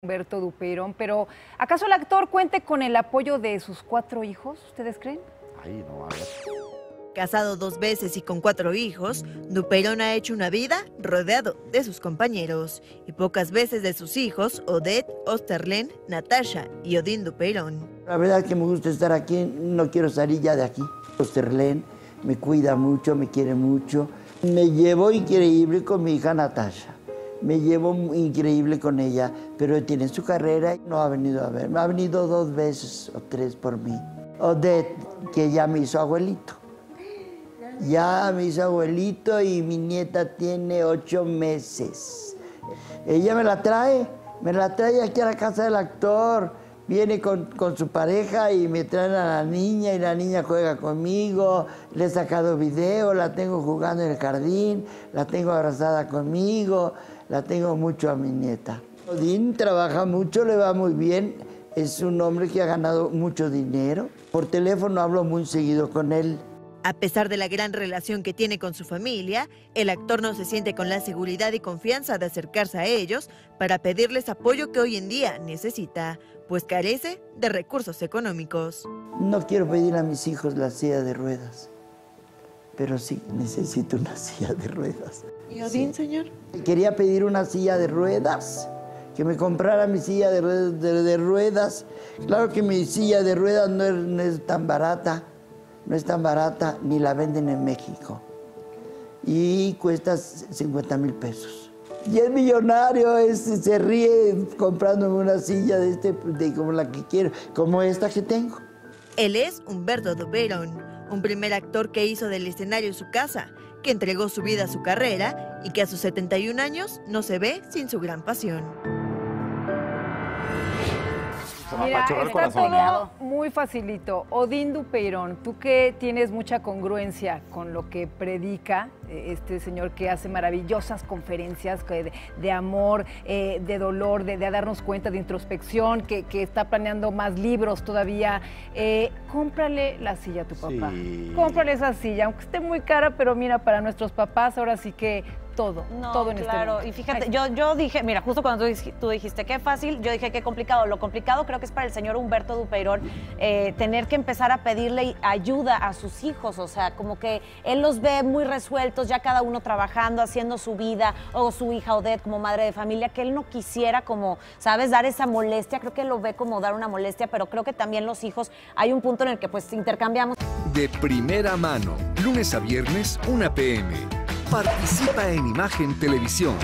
Humberto Dupeirón, pero ¿acaso el actor cuente con el apoyo de sus cuatro hijos? ¿Ustedes creen? Ahí no, a ver. Casado dos veces y con cuatro hijos, Dupeirón ha hecho una vida rodeado de sus compañeros y pocas veces de sus hijos, Odette, Osterlen, Natasha y Odín Dupeirón. La verdad que me gusta estar aquí, no quiero salir ya de aquí. Osterlen me cuida mucho, me quiere mucho. Me llevo increíble con mi hija Natasha me llevo increíble con ella, pero tiene su carrera y no ha venido a verme. Ha venido dos veces o tres por mí. Odette, que ya me hizo abuelito. Ya me hizo abuelito y mi nieta tiene ocho meses. Ella me la trae, me la trae aquí a la casa del actor. Viene con, con, su pareja y me traen a la niña y la niña juega conmigo. Le he sacado video, la tengo jugando en el jardín, la tengo abrazada conmigo la tengo mucho a mi nieta. Odín trabaja mucho, le va muy bien, es un hombre que ha ganado mucho dinero. Por teléfono hablo muy seguido con él. A pesar de la gran relación que tiene con su familia, el actor no se siente con la seguridad y confianza de acercarse a ellos para pedirles apoyo que hoy en día necesita, pues carece de recursos económicos. No quiero pedir a mis hijos la silla de ruedas pero sí necesito una silla de ruedas. ¿Y Odín, señor? Quería pedir una silla de ruedas, que me comprara mi silla de, ruedas. Claro que mi silla de ruedas no es, tan barata, no es tan barata, ni la venden en México. Y cuesta 50 mil pesos. Y es millonario, se ríe comprándome una silla de este, de como la que quiero, como esta que tengo. Él es Humberto Duperón un primer actor que hizo del escenario su casa, que entregó su vida a su carrera y que a sus 71 años no se ve sin su gran pasión. Mira, está todo muy facilito. Odín Dupeirón, tú que tienes mucha congruencia con lo que predica eh, este señor que hace maravillosas conferencias de, amor, eh, de dolor, de, darnos cuenta, de introspección, que, está planeando más libros todavía. Eh, cómprale la silla a tu papá. Cómprale esa silla, aunque esté muy cara, pero mira, para nuestros papás ahora sí que todo, todo en este claro. y fíjate, yo, yo dije, mira, justo cuando tú, dijiste qué fácil, yo dije qué complicado. Lo complicado creo que es para el señor Humberto Dupeirón eh, tener que empezar a pedirle ayuda a sus hijos, o sea, como que él los ve muy resueltos, ya cada uno trabajando, haciendo su vida, o su hija Odette como madre de familia, que él no quisiera como, ¿sabes?, dar esa molestia, creo que lo ve como dar una molestia, pero creo que también los hijos, hay un punto en el que pues intercambiamos. De primera mano, lunes a viernes, 1 pm. Participa en Imagen Televisión.